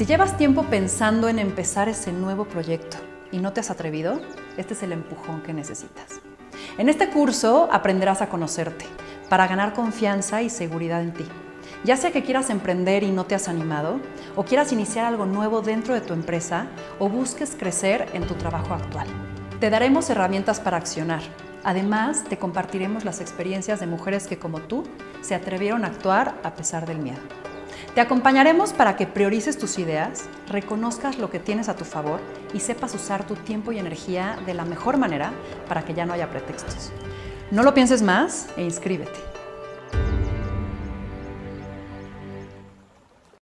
Si llevas tiempo pensando en empezar ese nuevo proyecto y no te has atrevido, este es el empujón que necesitas. En este curso aprenderás a conocerte para ganar confianza y seguridad en ti. Ya sea que quieras emprender y no te has animado, o quieras iniciar algo nuevo dentro de tu empresa, o busques crecer en tu trabajo actual. Te daremos herramientas para accionar. Además, te compartiremos las experiencias de mujeres que como tú se atrevieron a actuar a pesar del miedo. Te acompañaremos para que priorices tus ideas, reconozcas lo que tienes a tu favor y sepas usar tu tiempo y energía de la mejor manera para que ya no haya pretextos. No lo pienses más e inscríbete.